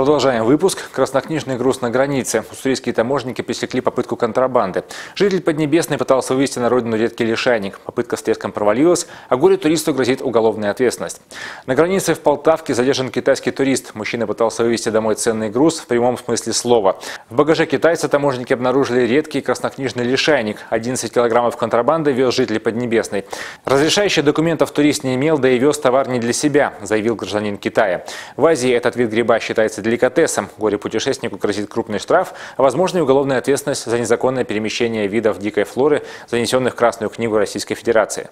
Продолжаем выпуск. Краснокнижный груз на границе. Уссурийские таможенники пресекли попытку контрабанды. Житель Поднебесной пытался вывести на родину редкий лишайник. Попытка с треском провалилась, а горе-туристу грозит уголовная ответственность. На границе в Полтавке задержан китайский турист. Мужчина пытался вывести домой ценный груз в прямом смысле слова. В багаже китайца таможенники обнаружили редкий краснокнижный лишайник. 11 килограммов контрабанды вез житель Поднебесной. Разрешающих документов турист не имел, да и вез товар не для себя, заявил гражданин Китая. В Азии этот вид гриба считается деликатесом. Горе-путешественнику грозит крупный штраф, а возможно и уголовная ответственность за незаконное перемещение видов дикой флоры, занесенных в Красную книгу Российской Федерации.